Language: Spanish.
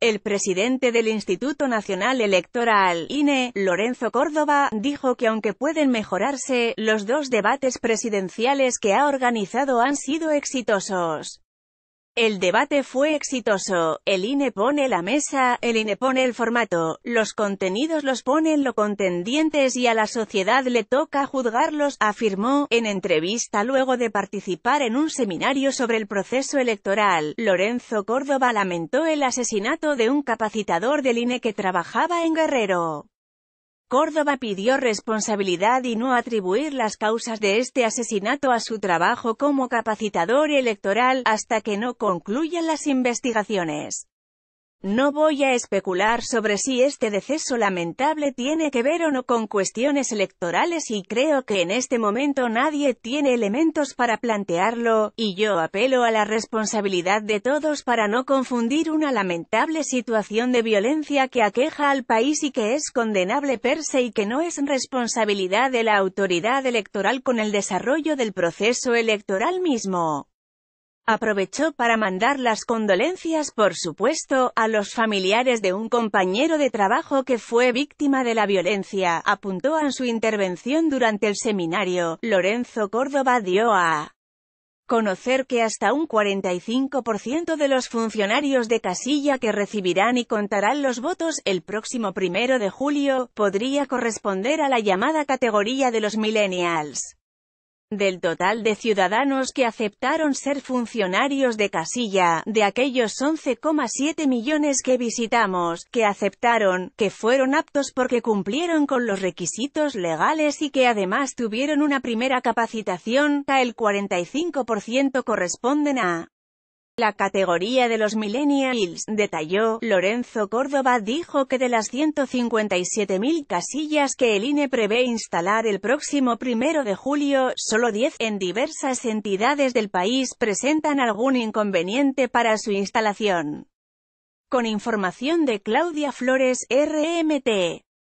El presidente del Instituto Nacional Electoral, INE, Lorenzo Córdoba, dijo que aunque pueden mejorarse, los dos debates presidenciales que ha organizado han sido exitosos. El debate fue exitoso, el INE pone la mesa, el INE pone el formato, los contenidos los ponen los contendientes y a la sociedad le toca juzgarlos, afirmó, en entrevista luego de participar en un seminario sobre el proceso electoral. Lorenzo Córdoba lamentó el asesinato de un capacitador del INE que trabajaba en Guerrero. Córdoba pidió responsabilidad y no atribuir las causas de este asesinato a su trabajo como capacitador electoral, hasta que no concluyan las investigaciones. No voy a especular sobre si este deceso lamentable tiene que ver o no con cuestiones electorales y creo que en este momento nadie tiene elementos para plantearlo, y yo apelo a la responsabilidad de todos para no confundir una lamentable situación de violencia que aqueja al país y que es condenable per se y que no es responsabilidad de la autoridad electoral con el desarrollo del proceso electoral mismo. Aprovechó para mandar las condolencias, por supuesto, a los familiares de un compañero de trabajo que fue víctima de la violencia, apuntó en su intervención durante el seminario. Lorenzo Córdoba dio a conocer que hasta un 45% de los funcionarios de casilla que recibirán y contarán los votos el próximo primero de julio, podría corresponder a la llamada categoría de los millennials. Del total de ciudadanos que aceptaron ser funcionarios de casilla, de aquellos 11,7 millones que visitamos, que aceptaron, que fueron aptos porque cumplieron con los requisitos legales y que además tuvieron una primera capacitación, el 45% corresponden a la categoría de los millennials, detalló, Lorenzo Córdoba dijo que de las 157.000 casillas que el INE prevé instalar el próximo primero de julio, solo 10, en diversas entidades del país presentan algún inconveniente para su instalación. Con información de Claudia Flores, RMT.